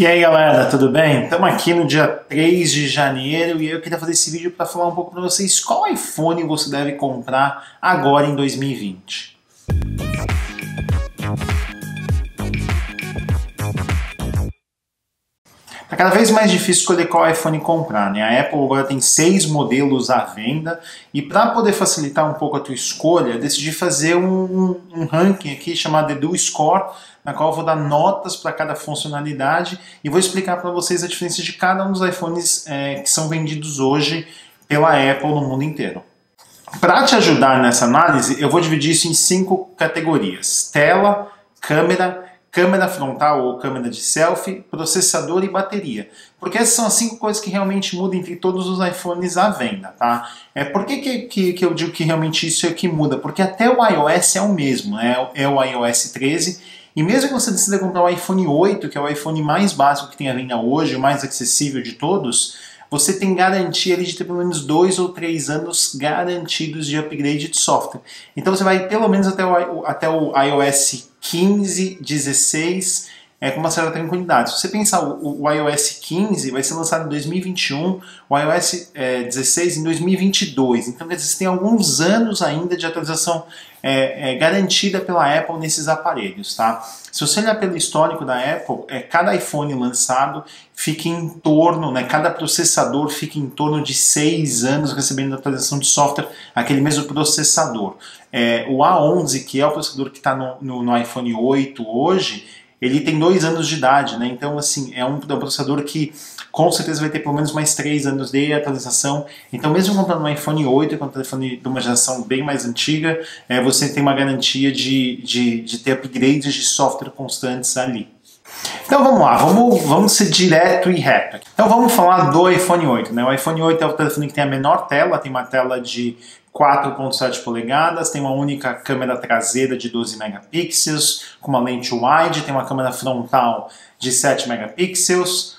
E aí galera, tudo bem? Estamos aqui no dia 3 de janeiro e eu queria fazer esse vídeo para falar um pouco para vocês qual iPhone você deve comprar agora em 2020. Tá cada vez mais difícil escolher qual iPhone comprar, né? A Apple agora tem seis modelos à venda e para poder facilitar um pouco a tua escolha, decidi fazer um, um, um ranking aqui chamado Edu Score na qual eu vou dar notas para cada funcionalidade e vou explicar para vocês a diferença de cada um dos iPhones é, que são vendidos hoje pela Apple no mundo inteiro. Para te ajudar nessa análise, eu vou dividir isso em cinco categorias: tela, câmera, câmera frontal ou câmera de selfie, processador e bateria. Porque essas são as cinco coisas que realmente mudam entre todos os iPhones à venda, tá? É, por que, que, que, que eu digo que realmente isso é que muda? Porque até o iOS é o mesmo, né? é o iOS 13 e mesmo que você decida comprar o iPhone 8, que é o iPhone mais básico que tem a venda hoje, o mais acessível de todos, você tem garantia de ter pelo menos dois ou três anos garantidos de upgrade de software. Então você vai pelo menos até o, até o iOS 15, 16 é, com uma certa tranquilidade. Se você pensar, o, o, iOS 15 vai ser lançado em 2021, o iOS é, 16 em 2022. Então, quer dizer, você tem alguns anos ainda de atualização é, é, garantida pela Apple nesses aparelhos, tá? Se você olhar pelo histórico da Apple, é, cada iPhone lançado fica em torno, né, cada processador fica em torno de seis anos recebendo atualização de software, aquele mesmo processador. É, o A11, que é o processador que está no, no, no iPhone 8 hoje, ele tem dois anos de idade, né? Então, assim, é um, é um processador que com certeza vai ter pelo menos mais três anos de atualização. Então, mesmo comprando um iPhone 8, que é um telefone de uma geração bem mais antiga, é, você tem uma garantia de, de, de ter upgrades de software constantes ali. Então vamos lá, vamos, vamos ser direto e reto. Então vamos falar do iPhone 8. Né? O iPhone 8 é o telefone que tem a menor tela, tem uma tela de 4.7 polegadas, tem uma única câmera traseira de 12 megapixels, com uma lente wide, tem uma câmera frontal de 7 megapixels.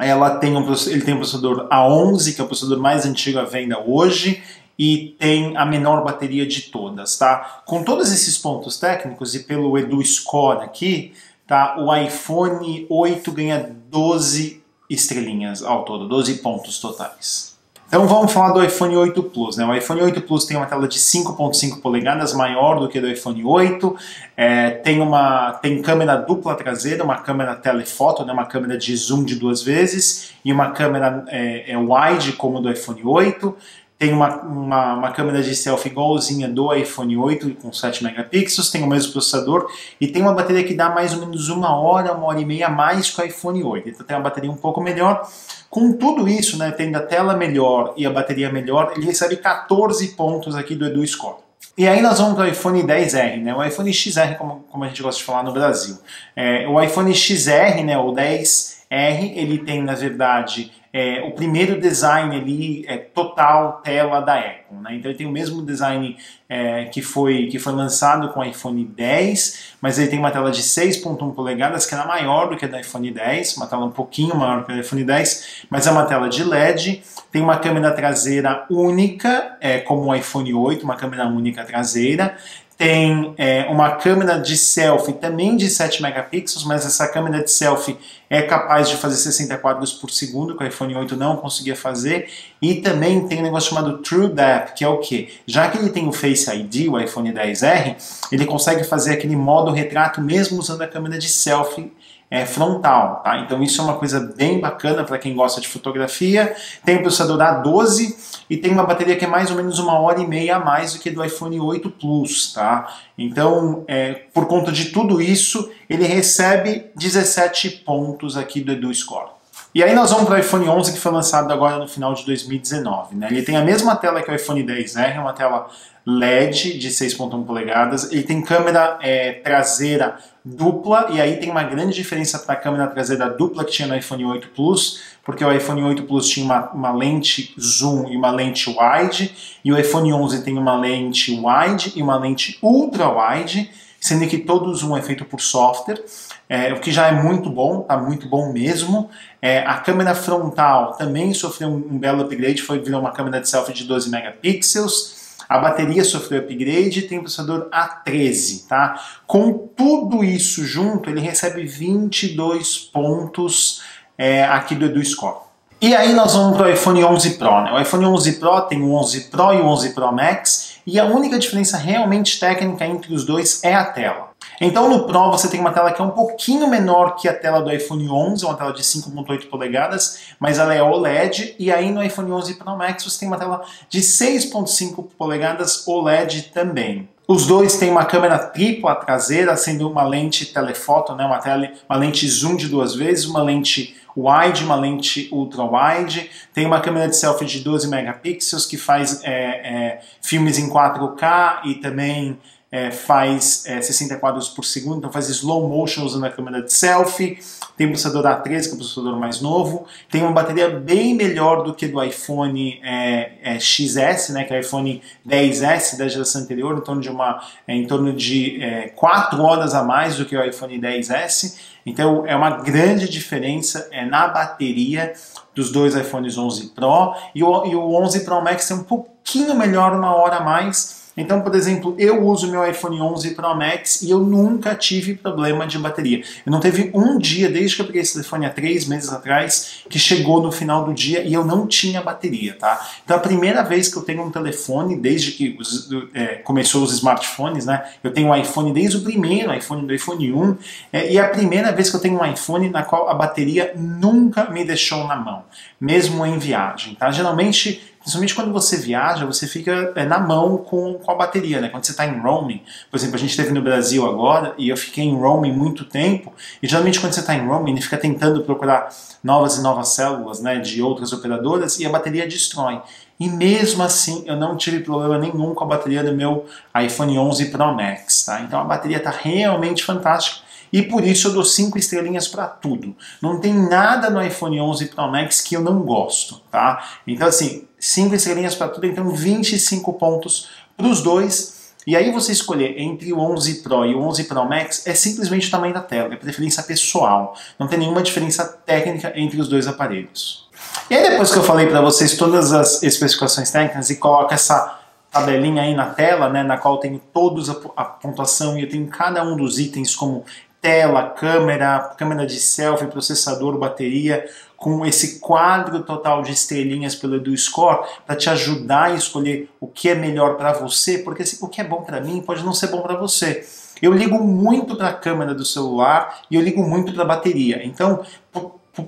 Ela tem um, ele tem um processador A11, que é o processador mais antigo à venda hoje, e tem a menor bateria de todas, tá? Com todos esses pontos técnicos e pelo Edu Score aqui, tá? O iPhone 8 ganha 12 estrelinhas ao todo, 12 pontos totais. Então vamos falar do iPhone 8 Plus. Né? O iPhone 8 Plus tem uma tela de 5.5 polegadas, maior do que do iPhone 8. É, tem uma tem câmera dupla traseira, uma câmera telefoto, né? uma câmera de zoom de duas vezes e uma câmera é, é wide como do iPhone 8 tem uma, uma, uma, câmera de selfie igualzinha do iPhone 8 com 7 megapixels, tem o mesmo processador e tem uma bateria que dá mais ou menos uma hora, uma hora e meia a mais que o iPhone 8. Então tem uma bateria um pouco melhor. Com tudo isso, né, tendo a tela melhor e a bateria melhor, ele recebe 14 pontos aqui do Edu Score. E aí nós vamos para o iPhone 10R, né? o iPhone XR, como, como a gente gosta de falar no Brasil. É, o iPhone XR, né, o 10R, ele tem, na verdade, é, o primeiro design ali é total tela da Apple, né? Então ele tem o mesmo design é, que, foi, que foi lançado com o iPhone 10, mas ele tem uma tela de 6.1 polegadas que é maior do que a do iPhone 10, uma tela um pouquinho maior que a do iPhone 10, mas é uma tela de LED, tem uma câmera traseira única, é, como o iPhone 8, uma câmera única traseira, tem é, uma câmera de selfie também de 7 megapixels, mas essa câmera de selfie é capaz de fazer 60 quadros por segundo, que o iPhone 8 não conseguia fazer, e também tem um negócio chamado True Depth, que é o que? Já que ele tem o Face ID, o iPhone 10R, ele consegue fazer aquele modo retrato mesmo usando a câmera de selfie é, frontal. Tá? Então isso é uma coisa bem bacana para quem gosta de fotografia. Tem o processador A12 e tem uma bateria que é mais ou menos uma hora e meia a mais do que do iPhone 8 Plus. Tá? Então, é, por conta de tudo isso, ele recebe 17 pontos aqui do EduScore. E aí nós vamos para o iPhone 11 que foi lançado agora no final de 2019. Né? Ele tem a mesma tela que o iPhone 10R, é uma tela LED de 6.1 polegadas. Ele tem câmera é, traseira dupla e aí tem uma grande diferença para a câmera traseira dupla que tinha no iPhone 8 Plus, porque o iPhone 8 Plus tinha uma, uma lente zoom e uma lente wide e o iPhone 11 tem uma lente wide e uma lente ultra wide, sendo que todo o zoom é feito por software é, o que já é muito bom, tá muito bom mesmo. É, a câmera frontal também sofreu um, um belo upgrade, foi virou uma câmera de selfie de 12 megapixels. A bateria sofreu upgrade e tem processador A13, tá? Com tudo isso junto, ele recebe 22 pontos é, aqui do EduScore. E aí nós vamos para o iPhone 11 Pro. Né? O iPhone 11 Pro tem o 11 Pro e o 11 Pro Max e a única diferença realmente técnica entre os dois é a tela. Então no Pro você tem uma tela que é um pouquinho menor que a tela do iPhone 11, uma tela de 5.8 polegadas, mas ela é OLED, e aí no iPhone 11 Pro Max você tem uma tela de 6.5 polegadas OLED também. Os dois têm uma câmera tripla traseira, sendo uma lente telefoto, né, uma, tele, uma lente zoom de duas vezes, uma lente wide, uma lente ultra wide, tem uma câmera de selfie de 12 megapixels que faz é, é, filmes em 4K e também é, faz é, 60 quadros por segundo, então faz slow motion usando a câmera de selfie. Tem o processador A13, que é o processador mais novo. Tem uma bateria bem melhor do que do iPhone é, é XS, né, que é o iPhone 10S da geração anterior, em torno de, uma, é, em torno de 4 é, horas a mais do que o iPhone 10S. Então é uma grande diferença é, na bateria dos dois iPhones 11 Pro e o, e o 11 Pro Max tem um pouquinho melhor, uma hora a mais, então, por exemplo, eu uso meu iPhone 11 Pro Max e eu nunca tive problema de bateria. Eu não teve um dia, desde que eu peguei esse telefone há três meses atrás, que chegou no final do dia e eu não tinha bateria, tá? Então, a primeira vez que eu tenho um telefone, desde que os, é, começou os smartphones, né? Eu tenho um iPhone desde o primeiro iPhone, do iPhone 1, é, e é a primeira vez que eu tenho um iPhone na qual a bateria nunca me deixou na mão, mesmo em viagem, tá? Geralmente Principalmente quando você viaja, você fica é, na mão com, com a bateria, né? Quando você está em roaming, por exemplo, a gente esteve no Brasil agora e eu fiquei em roaming muito tempo, e geralmente quando você está em roaming, ele fica tentando procurar novas e novas células né, de outras operadoras e a bateria destrói. E mesmo assim, eu não tive problema nenhum com a bateria do meu iPhone 11 Pro Max, tá? Então a bateria está realmente fantástica e por isso eu dou 5 estrelinhas para tudo. Não tem nada no iPhone 11 Pro Max que eu não gosto, tá? Então assim, 5 estrelinhas para tudo, então 25 pontos para os dois. E aí você escolher entre o 11 Pro e o 11 Pro Max é simplesmente o tamanho da tela, é preferência pessoal. Não tem nenhuma diferença técnica entre os dois aparelhos. E aí depois que eu falei para vocês todas as especificações técnicas e coloco essa tabelinha aí na tela, né, na qual eu tenho todos a, a pontuação e eu tenho cada um dos itens como tela, câmera, câmera de selfie, processador, bateria, com esse quadro total de estrelinhas pelo EduScore para te ajudar a escolher o que é melhor para você, porque assim, o que é bom para mim pode não ser bom para você. Eu ligo muito para a câmera do celular e eu ligo muito para a bateria. Então,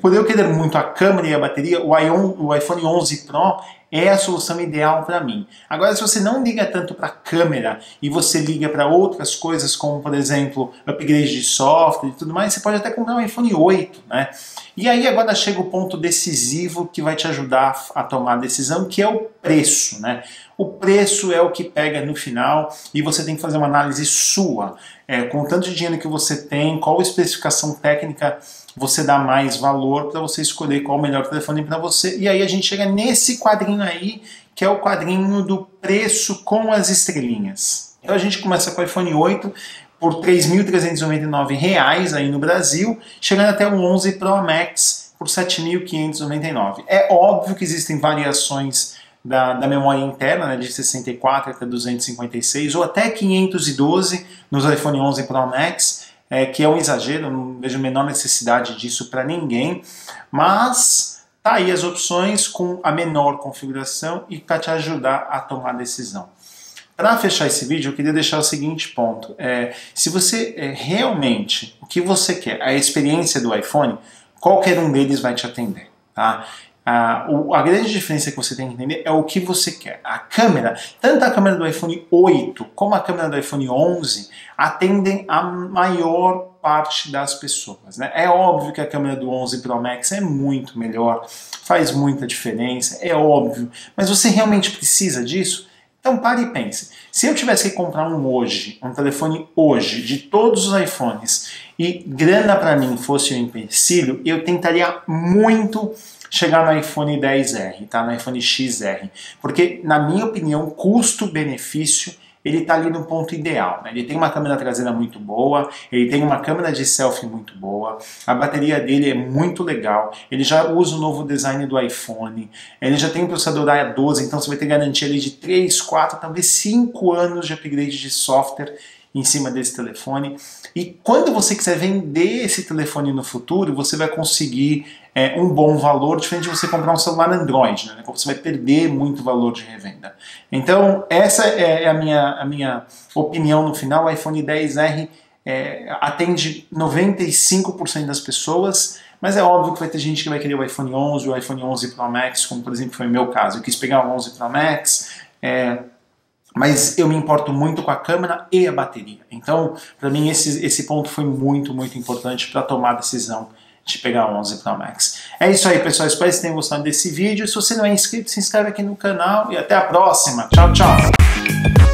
por eu querer muito a câmera e a bateria, o, iPhone 11 Pro é a solução ideal para mim. Agora, se você não liga tanto para a câmera e você liga para outras coisas, como por exemplo, upgrade de software e tudo mais, você pode até comprar um iPhone 8, né? E aí agora chega o ponto decisivo que vai te ajudar a tomar a decisão, que é o preço, né? O preço é o que pega no final e você tem que fazer uma análise sua, é, com o tanto de dinheiro que você tem, qual especificação técnica você dá mais valor para você escolher qual o melhor telefone para você. E aí a gente chega nesse quadrinho aí, que é o quadrinho do preço com as estrelinhas. Então a gente começa com o iPhone 8 por R$ 3.399 aí no Brasil, chegando até o 11 Pro Max por R$ 7.599. É óbvio que existem variações da, da, memória interna, né, de 64 até 256 ou até 512 nos iPhone 11 Pro Max, é, que é um exagero, não vejo a menor necessidade disso para ninguém, mas tá aí as opções com a menor configuração e para te ajudar a tomar decisão. Para fechar esse vídeo, eu queria deixar o seguinte ponto: é, se você é, realmente o que você quer, a experiência do iPhone, qualquer um deles vai te atender. Tá? A, o, a grande diferença que você tem que entender é o que você quer. A câmera, tanto a câmera do iPhone 8 como a câmera do iPhone 11 atendem a maior parte das pessoas. Né? É óbvio que a câmera do 11 Pro Max é muito melhor, faz muita diferença, é óbvio. Mas você realmente precisa disso? Então pare e pense. Se eu tivesse que comprar um hoje, um telefone hoje, de todos os iPhones, e grana para mim fosse um empecilho, eu tentaria muito chegar no iPhone 10R, tá? No iPhone XR. Porque, na minha opinião, custo-benefício ele está ali no ponto ideal. Né? Ele tem uma câmera traseira muito boa, ele tem uma câmera de selfie muito boa, a bateria dele é muito legal, ele já usa o novo design do iPhone, ele já tem um processador A12, então você vai ter garantia ali de 3, 4, talvez 5 anos de upgrade de software em cima desse telefone. E quando você quiser vender esse telefone no futuro, você vai conseguir é, um bom valor, diferente de você comprar um celular Android, né? Você vai perder muito valor de revenda. Então, essa é a minha, a minha opinião no final. O iPhone 10R é, atende 95% das pessoas, mas é óbvio que vai ter gente que vai querer o iPhone 11, o iPhone 11 Pro Max, como por exemplo foi o meu caso. Eu quis pegar o 11 Pro Max, é, mas eu me importo muito com a câmera e a bateria. Então, para mim, esse, esse ponto foi muito, muito importante para tomar a decisão de pegar o 11 Pro Max. É isso aí, pessoal. Espero que vocês tenham gostado desse vídeo. Se você não é inscrito, se inscreve aqui no canal e até a próxima. Tchau, tchau!